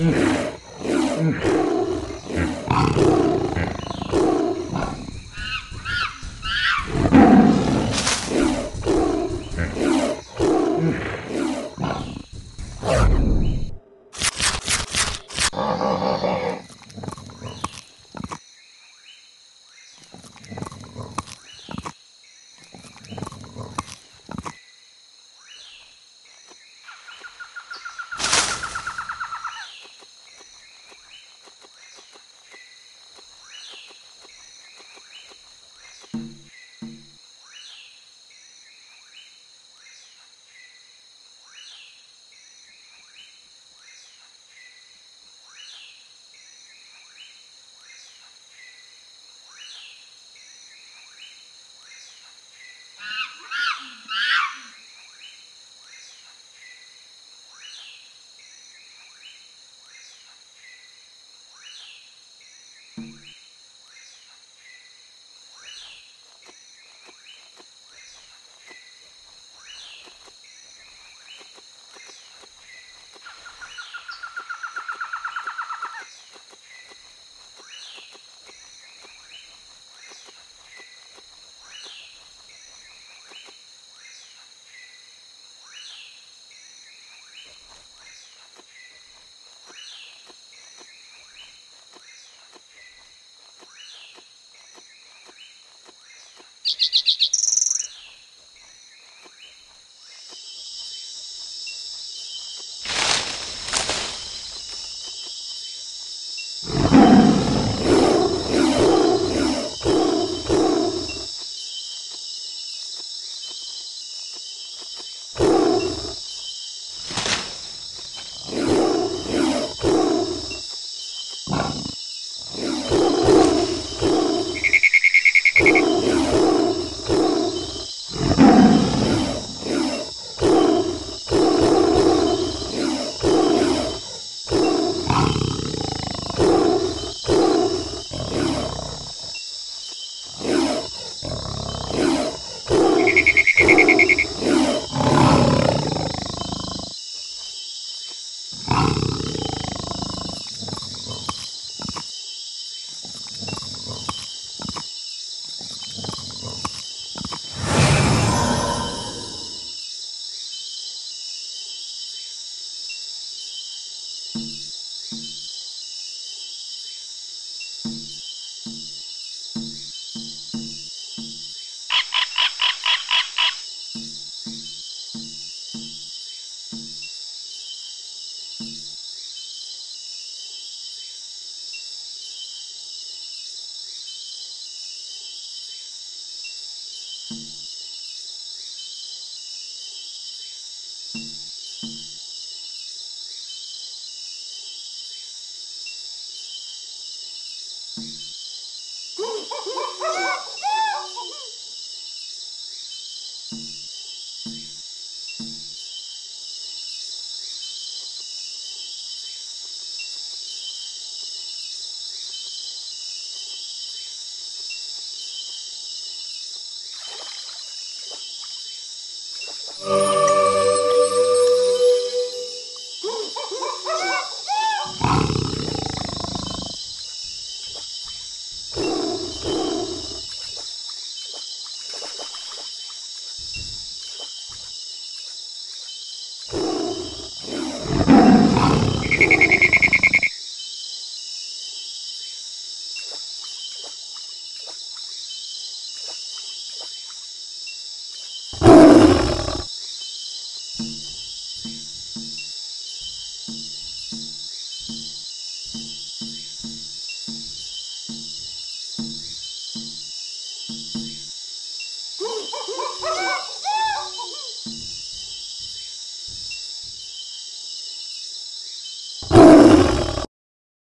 嗯。嗯。嗯。嗯 you